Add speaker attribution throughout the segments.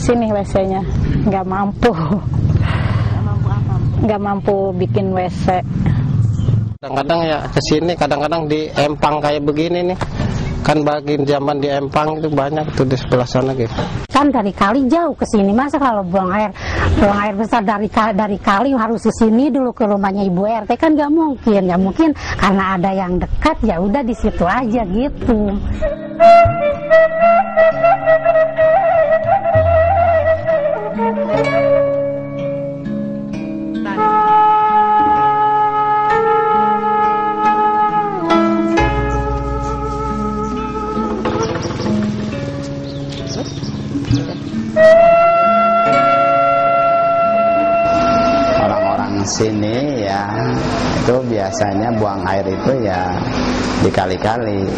Speaker 1: sini WC-nya nggak mampu. Nggak mampu bikin WC
Speaker 2: Kadang-kadang ya ke sini, kadang-kadang di empang kayak begini nih. Kan bagi zaman di empang itu banyak tuh di sebelah sana gitu.
Speaker 3: kan dari kali jauh ke sini masa kalau buang air buang air besar dari dari kali harus ke sini dulu ke rumahnya ibu rt kan nggak mungkin. Ya mungkin. Karena ada yang dekat ya udah di situ aja gitu
Speaker 4: sini ya itu biasanya buang air itu ya dikali-kali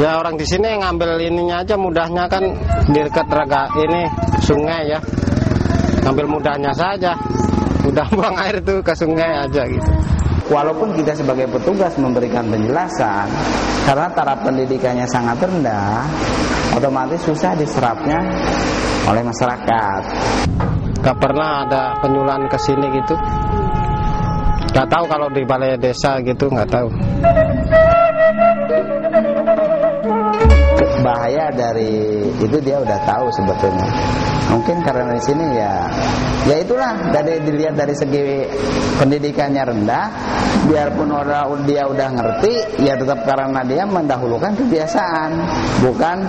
Speaker 2: Ya orang di sini ngambil ininya aja mudahnya kan di dekat raga ini sungai ya. Ngambil mudahnya saja. Udah buang air itu ke sungai aja gitu.
Speaker 4: walaupun kita sebagai petugas memberikan penjelasan karena taraf pendidikannya sangat rendah otomatis susah diserapnya oleh masyarakat
Speaker 2: Gak pernah ada penyuluhan ke sini gitu. Gak tahu kalau di balai desa gitu nggak tahu.
Speaker 4: bahaya dari itu dia udah tahu sebetulnya. Mungkin karena di sini ya ya itulah. Dari dilihat dari segi pendidikannya rendah biarpun orang dia udah ngerti ya tetap karena dia mendahulukan kebiasaan bukan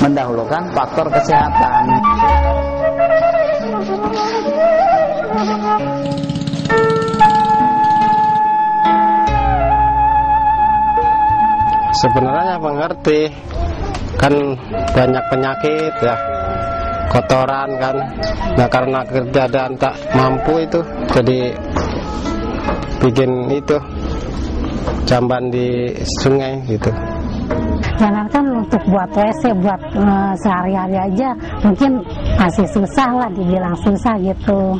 Speaker 4: mendahulukan faktor kesehatan
Speaker 2: Sebenarnya mengerti kan banyak penyakit ya. Kotoran kan. Nah karena keadaan tak mampu itu jadi bikin itu jamban di sungai gitu.
Speaker 3: Jangankan untuk buat WC buat eh, sehari-hari aja mungkin masih susah lah dibilang susah gitu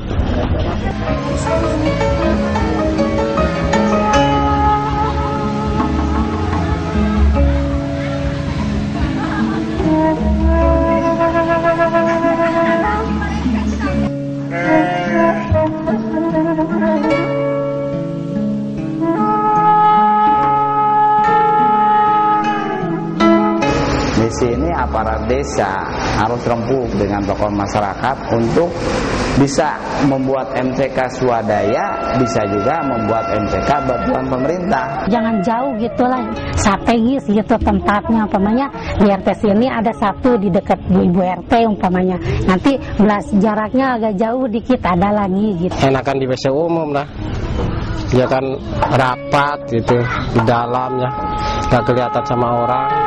Speaker 4: aparat desa harus rempuk dengan tokoh masyarakat untuk bisa membuat MCK swadaya, bisa juga membuat MCK bantuan pemerintah.
Speaker 3: jangan jauh gitu lah. Strategis gitu tempatnya. Umpamanya di RT sini ada satu di dekat ibu RT umpamanya. Nanti belas jaraknya agak jauh dikit ada lagi gitu.
Speaker 2: Enakan di WC umum lah. Ya kan rapat gitu di dalam ya. Nggak kelihatan sama orang